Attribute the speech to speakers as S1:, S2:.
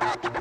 S1: Motherfucker!